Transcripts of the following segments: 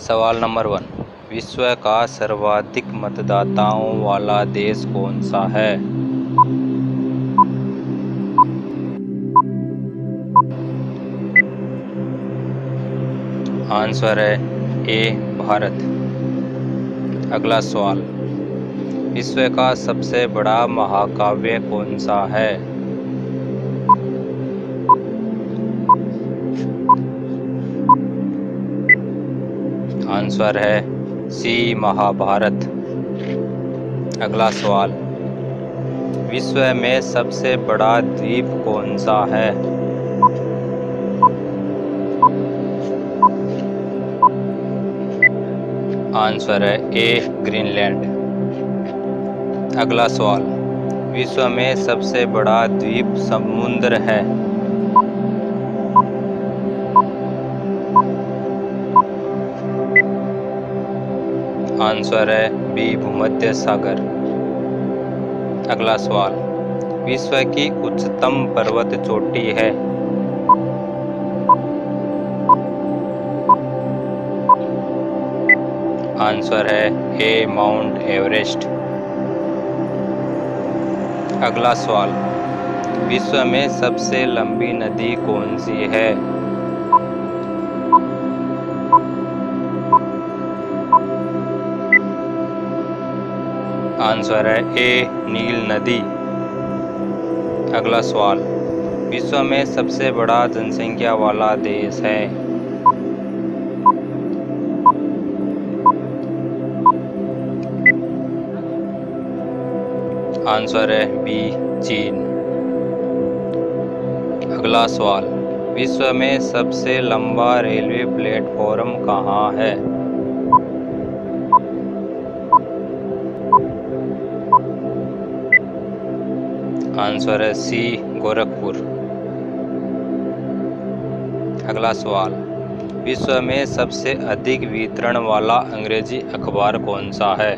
सवाल number one, विश्व का सर्वाधिक मतदाताओं वाला देश कौन सा है? आंसर है ए, भारत। अगला सवाल, विश्व का सबसे बड़ा महाकाव्य कौन सा है? आंसर है सी, महाभारत। अगला सवाल। विश्व में सबसे बड़ा द्वीप कौन सा है? आंसर है ए, ग्रीनलैंड। अगला सवाल। विश्व में सबसे बड़ा द्वीप समुद्र है। आंसर है बी, भूमध्य सागर। अगला सवाल। विश्व की उच्चतम पर्वत चोटी है। आंसर है ए, माउंट एवरेस्ट। अगला सवाल। विश्व में सबसे लंबी नदी कौन सी है? आंसर है ए, नील नदी। अगला सवाल। विश्व में सबसे बड़ा जनसंख्या वाला देश है। आंसर है बी, चीन। अगला सवाल। विश्व में सबसे लंबा रेलवे प्लेटफॉर्म कहाँ है? आंसर है सी, गोरखपुर। अगला सवाल, विश्व में सबसे अधिक वितरण वाला अंग्रेज़ी अखबार कौन सा है?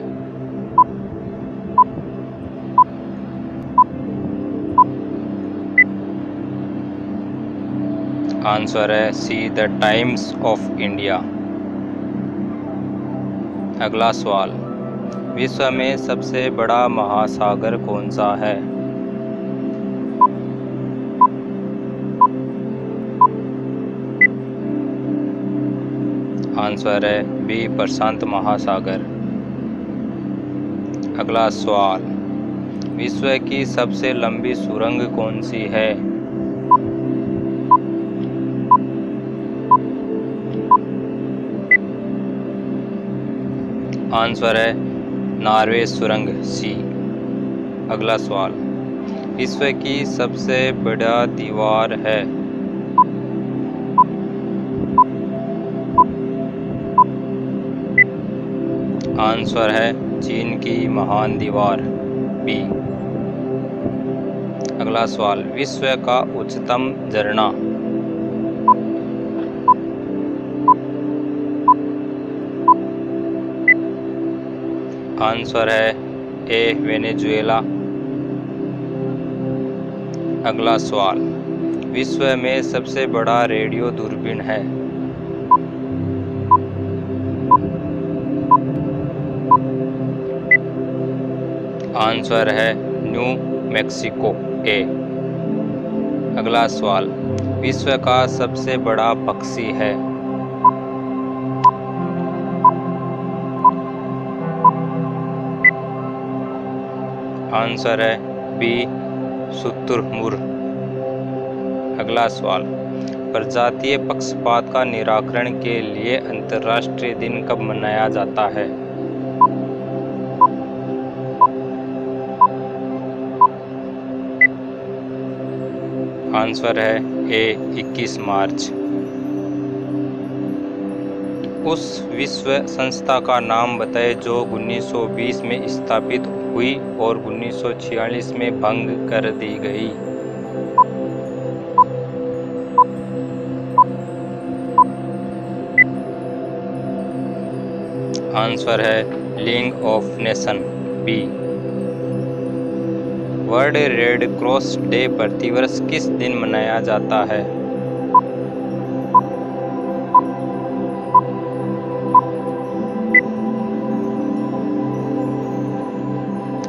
आंसर है C, the Times of India. अगला सवाल, विश्व में सबसे बड़ा महासागर कौन सा है? आंसर है बी प्रशांत महासागर। अगला सवाल, विश्व की सबसे लंबी सुरंग कौन सी है? आंसर है, नार्वे सुरंग सी। अगला सवाल, विश्व की सबसे बड़ा दीवार है। आंसर है, चीन की महान दीवार बी अगला सवाल, विश्व का उच्चतम झरना? आंसर है, ए, वेनेजुएला। अगला सवाल, विश्व में सबसे बड़ा रेडियो दूरबीन है। आंसर है न्यू मैक्सिको ए। अगला सवाल, विश्व का सबसे बड़ा पक्षी है? आंसर है बी शुतुरमुर्ग अगला सवाल, प्रजातीय पक्षपात का निराकरण के लिए अंतर्राष्ट्रीय दिन कब मनाया जाता है? आंसर है ए 21 मार्च। उस विश्व संस्था का नाम बताए जो 1920 में स्थापित हुई और 1946 में भंग कर दी गई। आंसर है लिंग of nation, B. World Red Cross Day प्रतिवर्ष किस दिन मनाया जाता है?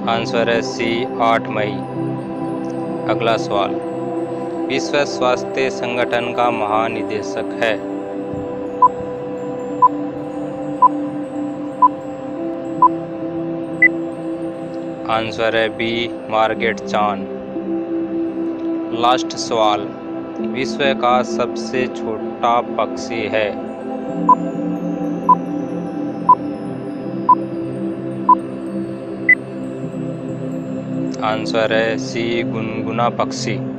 आंसर है सी, आठ मई। अगला सवाल। विश्व स्वास्थ्य संगठन का महानिदेशक है। आंसर है बी मार्केट चान। लास्ट सवाल, विश्व का सबसे छोटा पक्षी है। आंसर है सी, गुनगुना पक्षी।